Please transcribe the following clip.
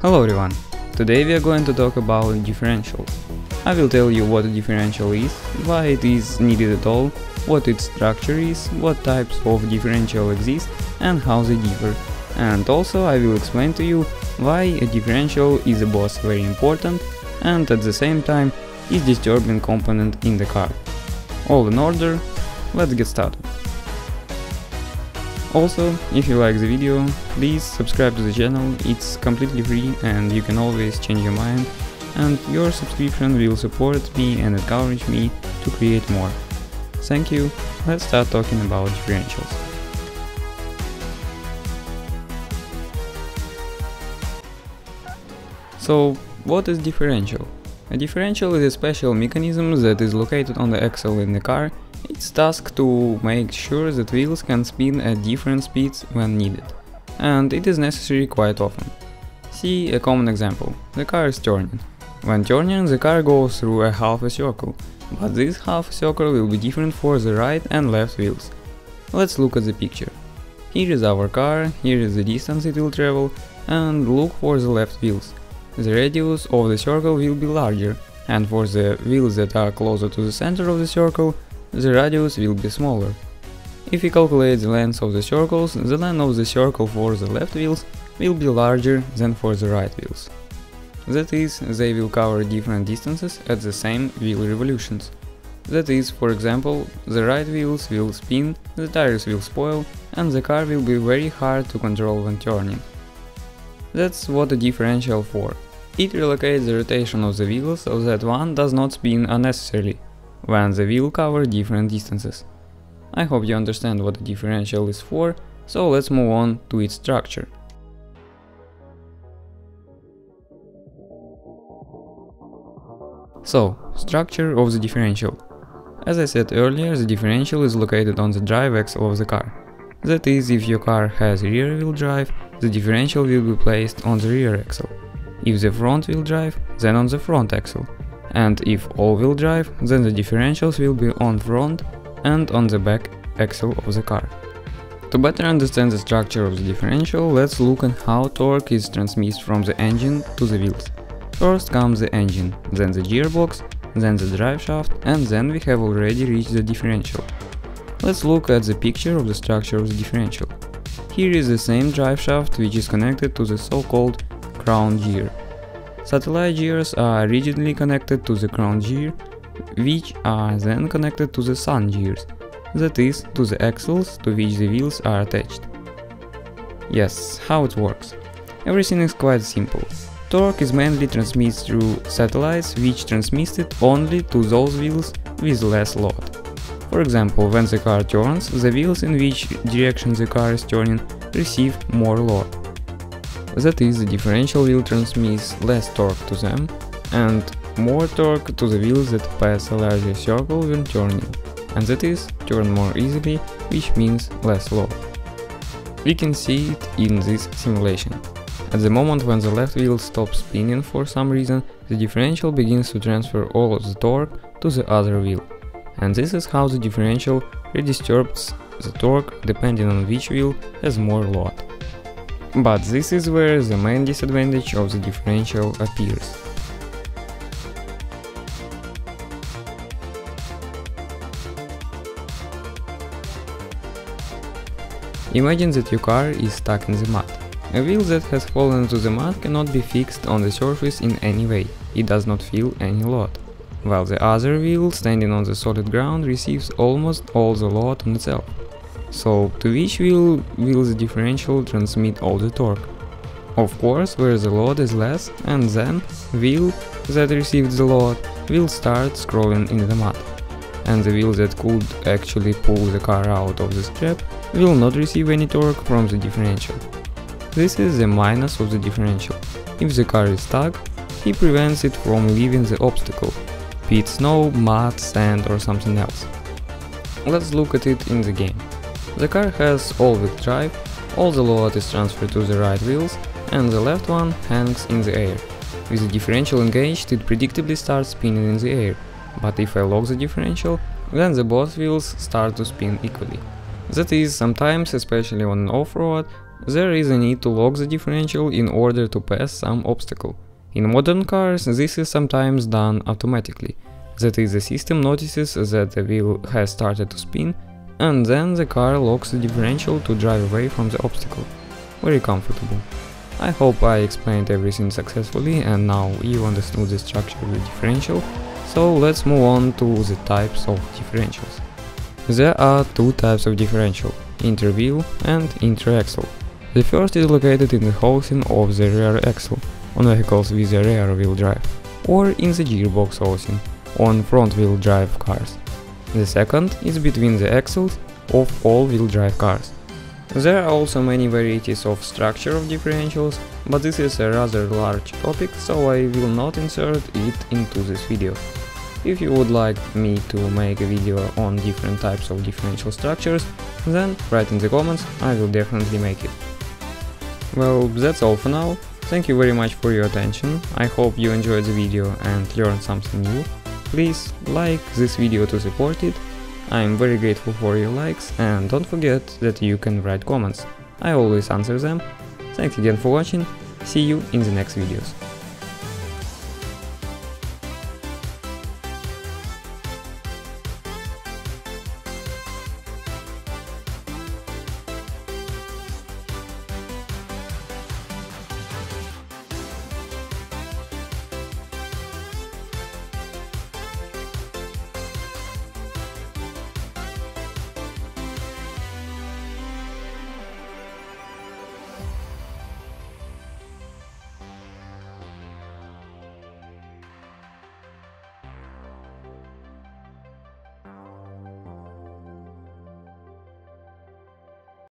Hello everyone! Today we are going to talk about differentials. I will tell you what a differential is, why it is needed at all, what its structure is, what types of differential exist and how they differ. And also I will explain to you why a differential is both very important and at the same time is disturbing component in the car. All in order, let's get started. Also, if you like the video, please subscribe to the channel, it's completely free and you can always change your mind and your subscription will support me and encourage me to create more. Thank you, let's start talking about differentials. So, what is differential? A differential is a special mechanism that is located on the axle in the car it's task to make sure that wheels can spin at different speeds when needed, and it is necessary quite often. See a common example, the car is turning. When turning, the car goes through a half a circle, but this half circle will be different for the right and left wheels. Let's look at the picture. Here is our car, here is the distance it will travel, and look for the left wheels. The radius of the circle will be larger, and for the wheels that are closer to the center of the circle, the radius will be smaller. If we calculate the length of the circles, the length of the circle for the left wheels will be larger than for the right wheels. That is, they will cover different distances at the same wheel revolutions. That is, for example, the right wheels will spin, the tires will spoil, and the car will be very hard to control when turning. That's what a differential for. It relocates the rotation of the wheels so that one does not spin unnecessarily when the wheel cover different distances. I hope you understand what the differential is for, so let's move on to its structure. So, structure of the differential. As I said earlier, the differential is located on the drive axle of the car. That is, if your car has rear wheel drive, the differential will be placed on the rear axle. If the front wheel drive, then on the front axle and if all-wheel drive, then the differentials will be on front and on the back axle of the car. To better understand the structure of the differential, let's look at how torque is transmitted from the engine to the wheels. First comes the engine, then the gearbox, then the drive shaft, and then we have already reached the differential. Let's look at the picture of the structure of the differential. Here is the same drive shaft which is connected to the so-called crown gear. Satellite gears are rigidly connected to the crown gear, which are then connected to the sun gears, that is, to the axles to which the wheels are attached. Yes, how it works. Everything is quite simple. Torque is mainly transmitted through satellites which transmit it only to those wheels with less load. For example, when the car turns, the wheels in which direction the car is turning receive more load. That is, the differential wheel transmits less torque to them and more torque to the wheels that pass a larger circle when turning, and that is, turn more easily, which means less load. We can see it in this simulation. At the moment when the left wheel stops spinning for some reason, the differential begins to transfer all of the torque to the other wheel. And this is how the differential redistributes the torque depending on which wheel has more load. But this is where the main disadvantage of the differential appears. Imagine that your car is stuck in the mud. A wheel that has fallen into the mud cannot be fixed on the surface in any way, it does not feel any load, while the other wheel standing on the solid ground receives almost all the load on itself. So to which wheel will the differential transmit all the torque? Of course, where the load is less, and then wheel that received the load will start scrolling in the mud. And the wheel that could actually pull the car out of the scrap will not receive any torque from the differential. This is the minus of the differential. If the car is stuck, he prevents it from leaving the obstacle, be it snow, mud, sand or something else. Let's look at it in the game. The car has all-wheel drive, all the load is transferred to the right wheels and the left one hangs in the air. With the differential engaged, it predictably starts spinning in the air, but if I lock the differential, then the both wheels start to spin equally. That is, sometimes, especially on off-road, there is a need to lock the differential in order to pass some obstacle. In modern cars this is sometimes done automatically, that is the system notices that the wheel has started to spin and then the car locks the differential to drive away from the obstacle. Very comfortable. I hope I explained everything successfully and now you understood the structure of the differential, so let's move on to the types of differentials. There are two types of differential, interwheel and interaxle. The first is located in the housing of the rear axle, on vehicles with a rear wheel drive, or in the gearbox housing, on front wheel drive cars. The second is between the axles of all-wheel drive cars. There are also many varieties of structure of differentials, but this is a rather large topic, so I will not insert it into this video. If you would like me to make a video on different types of differential structures, then write in the comments, I will definitely make it. Well, that's all for now. Thank you very much for your attention, I hope you enjoyed the video and learned something new. Please like this video to support it I'm very grateful for your likes and don't forget that you can write comments. I always answer them. Thanks again for watching, see you in the next videos.